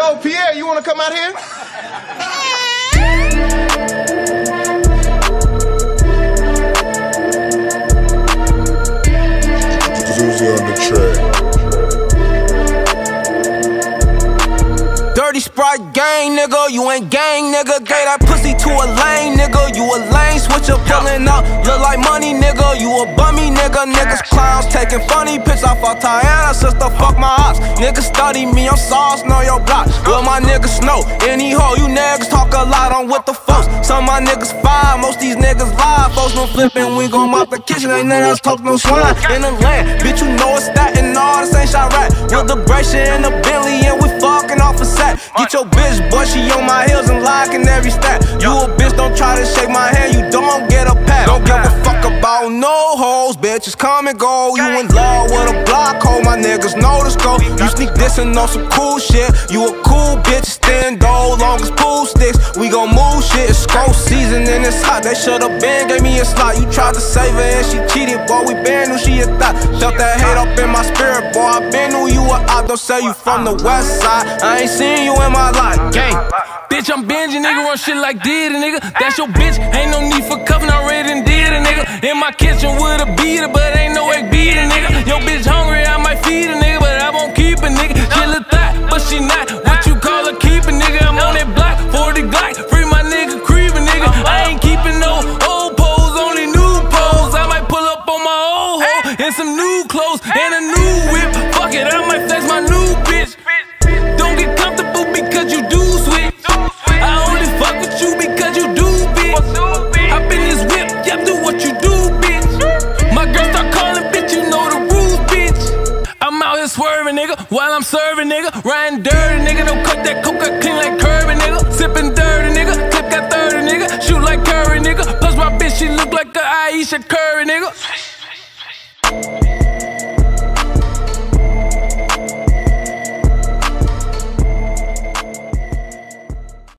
Yo, Pi'erre, you wanna come out here? Zuzi on the track. Dirty Sprite gang, nigga. You ain't gang, nigga. Gay that pussy to a lane, nigga. You a lane switcher pulling up. Look like money, nigga. You a bummy, nigga. Niggas clowns taking funny pics off of Tiana. Sister, fuck my ops. Niggas study me, I'm sauce, know your block. Well, my niggas know. Any hoe, you niggas talk a lot on what the folks. Some my niggas fire, most these niggas lie. Folks no flipping, we gon' mop the kitchen. Ain't none else talk no swine in the land. Bitch, you know it's that and all this ain't shot right. With the Brescia and the Billy, and we fucking off a set. Get your bitch, but she on my heels and locking every step. You a bitch, don't try to shake my hand, you don't get a pat. Don't give a fuck about no hoes, bitches come and go. You in love with a block hole, my niggas know the scope. You sneak dissing on some cool shit. You a gon' move shit, it's cold season and it's hot. They shut up been, gave me a slot. You tried to save her and she cheated, boy. We been knew she a thot. Felt that hate up in my spirit, boy. I been knew you were out, don't say you from the west side. I ain't seen you in my life, gang. Bitch, I'm binging, nigga, run shit like did a nigga. That's your bitch, ain't no need for cuffing, I read and did a nigga. In my kitchen with a beater, but in some new clothes and a new whip. Fuck it, I might flex my new bitch. Don't get comfortable because you do switch. I only fuck with you because you do, bitch. Hop in this whip, yep, do what you do, bitch. My girl start calling, bitch, you know the rules, bitch. I'm out here swerving, nigga, while I'm serving, nigga. Riding dirty, nigga, don't cut that coca clean like Kirby, nigga. Sipping dirty, nigga, clip got 30, nigga. Shoot like Curry, nigga. Plus my bitch, she look like a Ayesha Curry, nigga.